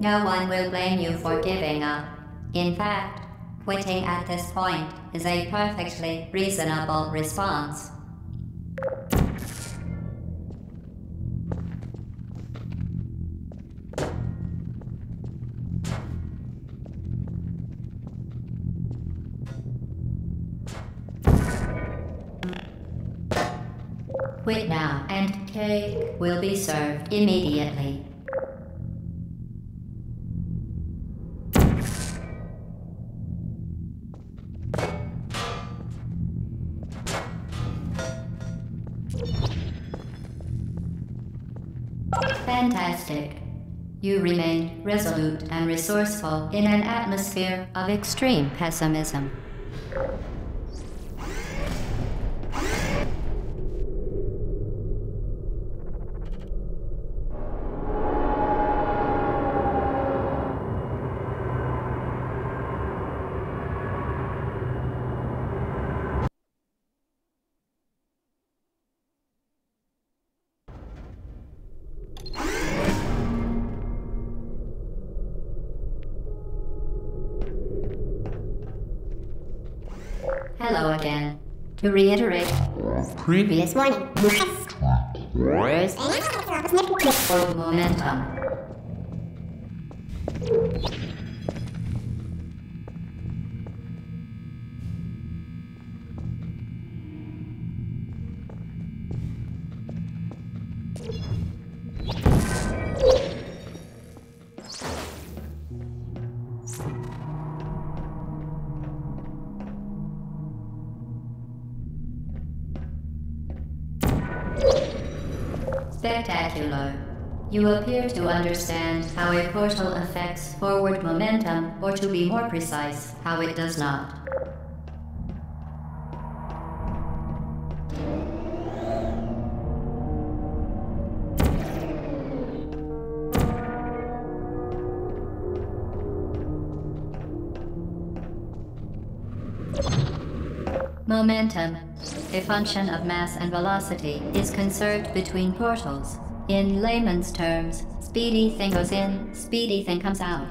No one will blame you for giving up. In fact, quitting at this point is a perfectly reasonable response. Quit now, and cake will be served immediately. You remained resolute and resourceful in an atmosphere of extreme pessimism. Hello again. To reiterate, previous warning. Momentum. Spectacular. You appear to understand how a portal affects forward momentum, or to be more precise, how it does not. Momentum, a function of mass and velocity, is conserved between portals. In layman's terms, speedy thing goes in, speedy thing comes out.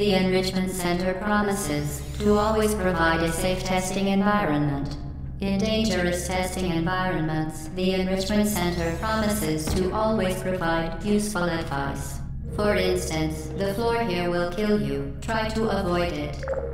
The Enrichment Center promises to always provide a safe testing environment. In dangerous testing environments, the Enrichment Center promises to always provide useful advice. For instance, the floor here will kill you. Try to avoid it.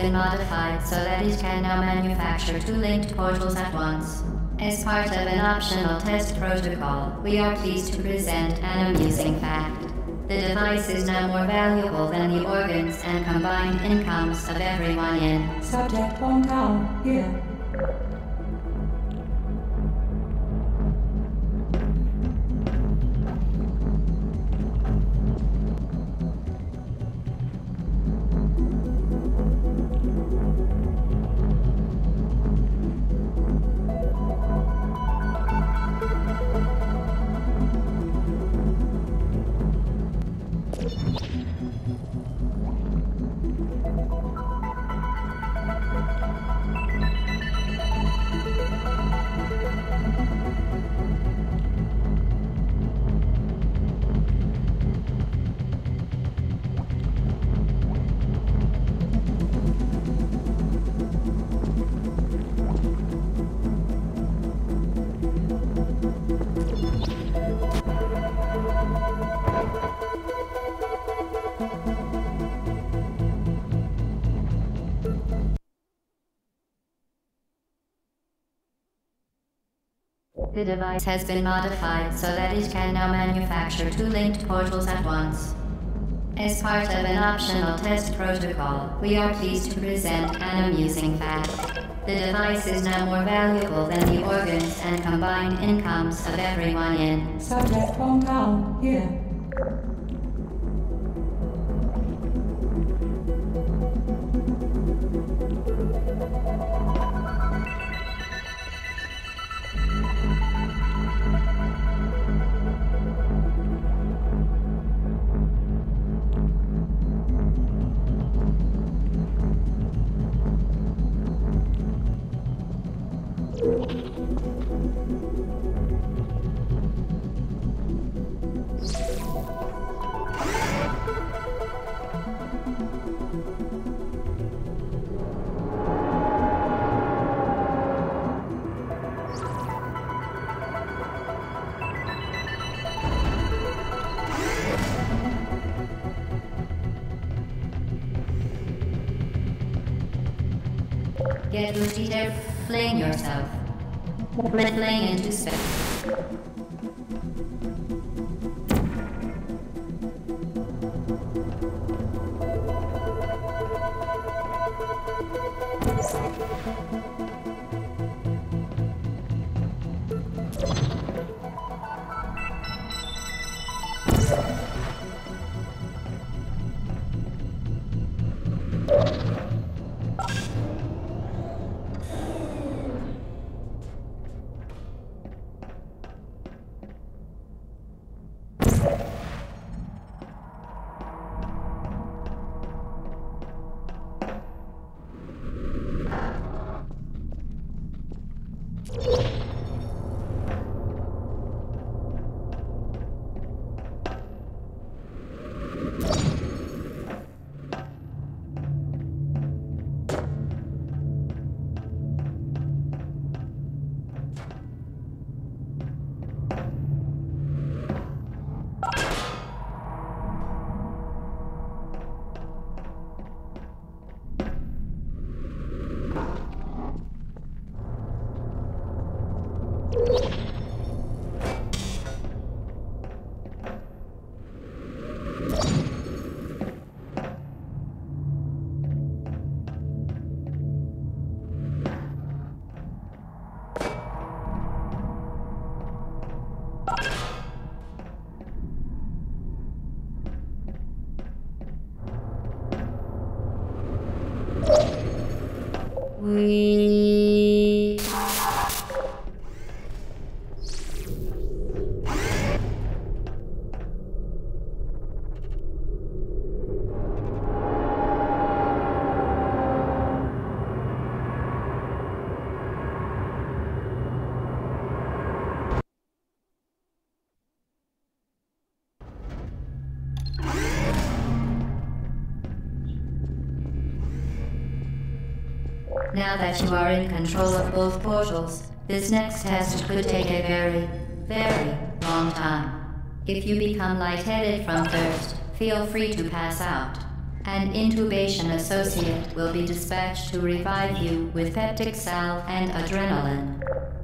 Been modified so that it can now manufacture two linked portals at once. As part of an optional test protocol, we are pleased to present an amusing fact. The device is now more valuable than the organs and combined incomes of everyone in. Subject hometown, here. The device has been modified so that it can now manufacture two linked portals at once. As part of an optional test protocol, we are pleased to present an amusing fact. The device is now more valuable than the organs and combined incomes of everyone in. Subject hometown, here. Rudy there, fling yourself. Fling into space. We. Now that you are in control of both portals, this next test could take a very, very long time. If you become lightheaded from thirst, feel free to pass out. An intubation associate will be dispatched to revive you with peptic salve and adrenaline.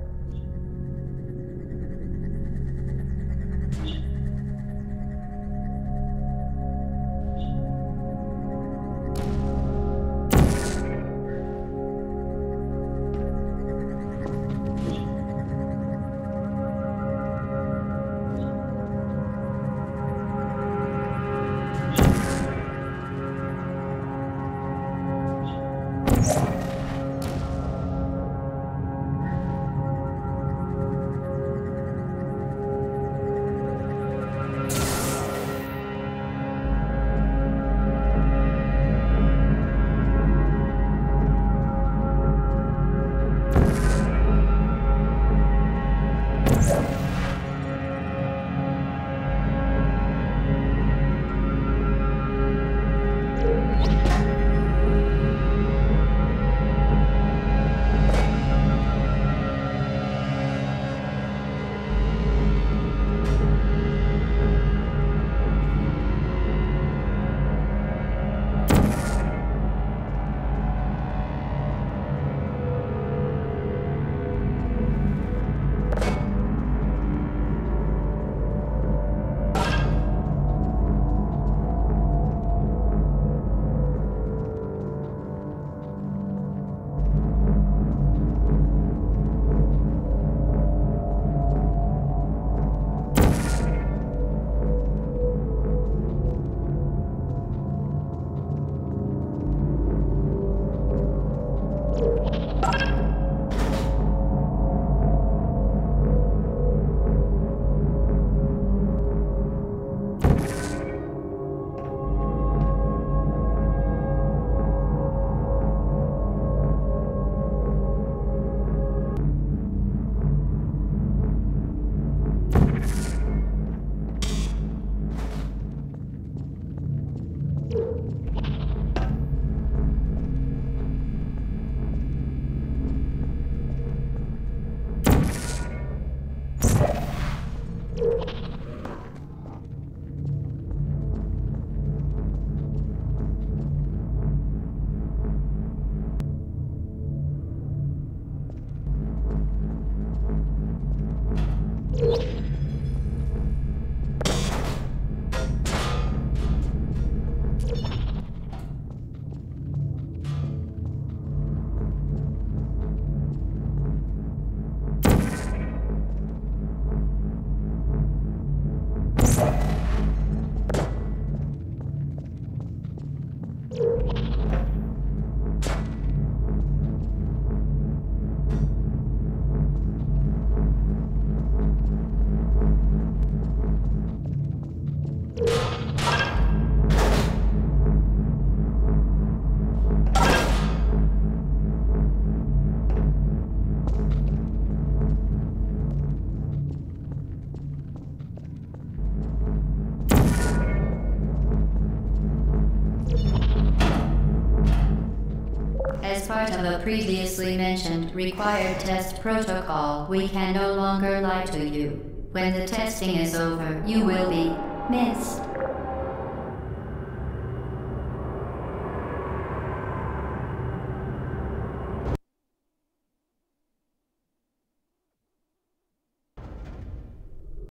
As part of a previously mentioned required test protocol, we can no longer lie to you. When the testing is over, you will be missed.